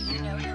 you know.